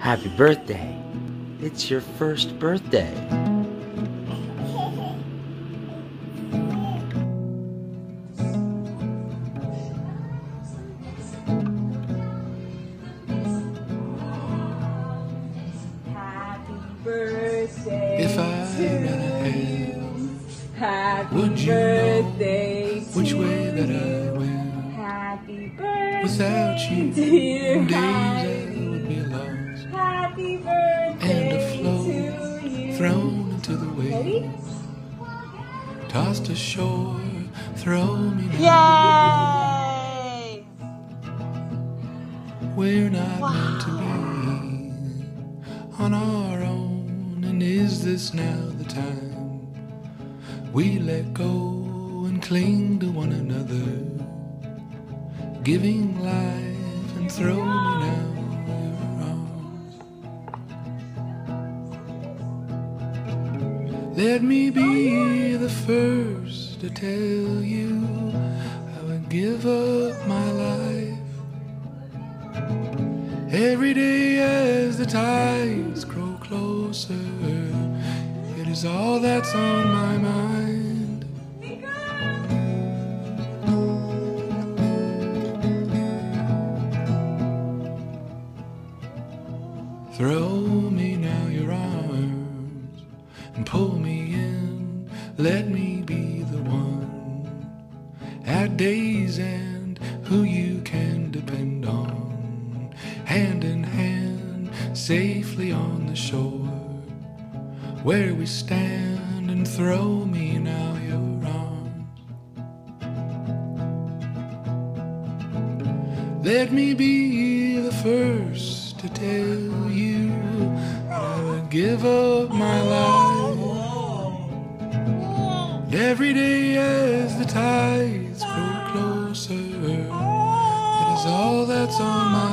Happy birthday. It's your first birthday. Happy birthday If I to ran ahead, would you know birthday to which way that I went? Happy birthday Without you, dear days I would be lost Happy and birthday afloat, to you. thrown into the waves, tossed ashore, throw me. Yay! We're not meant to be on our own, and is this now the time we let go and cling to one another, giving life and throw Let me be the first to tell you I would give up my life. Every day as the tides grow closer, it is all that's on my mind. Throw me now your arms and pull me in. Let me be the one at day's end who you can depend on. Hand in hand, safely on the shore where we stand and throw me now your arms. Let me be the first to tell you I would give up my life. Every day as the tides grow closer, it is all that's on my